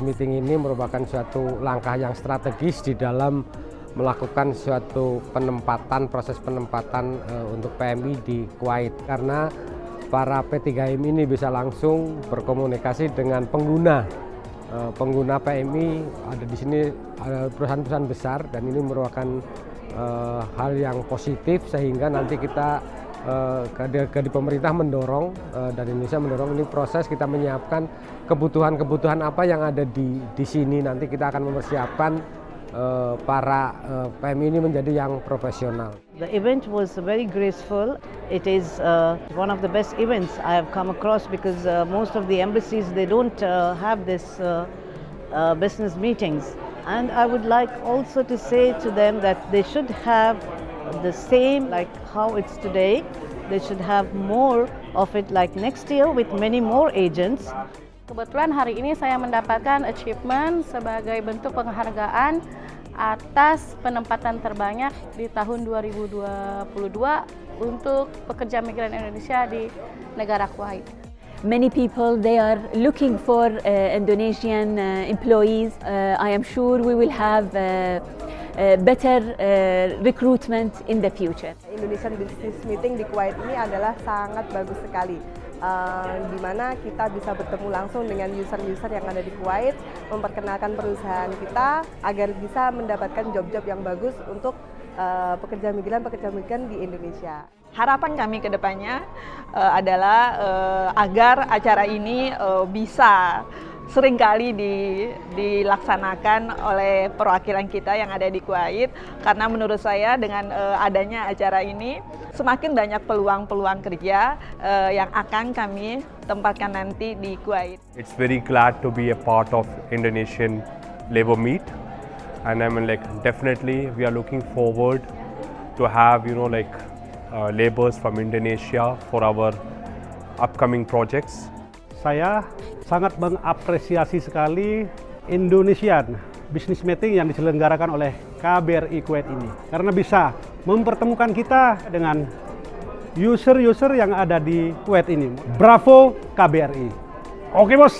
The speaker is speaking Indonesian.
meeting ini merupakan suatu langkah yang strategis di dalam melakukan suatu penempatan proses penempatan uh, untuk PMI di Kuwait. Karena para P3M ini bisa langsung berkomunikasi dengan pengguna uh, pengguna PMI ada di sini ada perusahaan-perusahaan besar dan ini merupakan uh, hal yang positif sehingga nanti kita di pemerintah mendorong uh, dan Indonesia mendorong ini proses kita menyiapkan kebutuhan-kebutuhan apa yang ada di di sini nanti kita akan mempersiapkan uh, para PMI ini menjadi yang profesional. The event was very graceful. It is uh, one of the best events I have come across because uh, most of the embassies they don't uh, have this uh, uh, business meetings. And I would like also to say to them that they should have the same like how it's today. They should have more of it like next year with many more agents. Kebetulan hari ini saya mendapatkan achievement sebagai bentuk penghargaan atas penempatan terbanyak di tahun 2022 untuk pekerja migran Indonesia di negara Kuwait. Many people they are looking for uh, Indonesian uh, employees. Uh, I am sure we will have uh, better uh, recruitment in the future. Indonesian Business Meeting di Kuwait ini adalah sangat bagus sekali uh, di mana kita bisa bertemu langsung dengan user-user yang ada di Kuwait, memperkenalkan perusahaan kita agar bisa mendapatkan job-job yang bagus untuk uh, pekerja migran-pekerja migran di Indonesia. Harapan kami ke depannya uh, adalah uh, agar acara ini uh, bisa sering kali di, dilaksanakan oleh perwakilan kita yang ada di Kuwait karena menurut saya dengan uh, adanya acara ini semakin banyak peluang-peluang kerja uh, yang akan kami tempatkan nanti di Kuwait. It's very glad to be a part of Indonesian labor meet and I mean like definitely we are looking forward to have you know like uh, laborers from Indonesia for our upcoming projects. Saya sangat mengapresiasi sekali Indonesian Business Meeting yang diselenggarakan oleh KBRI Kuwait ini. Karena bisa mempertemukan kita dengan user-user yang ada di Kuwait ini. Bravo KBRI. Oke bos!